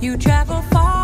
You travel far.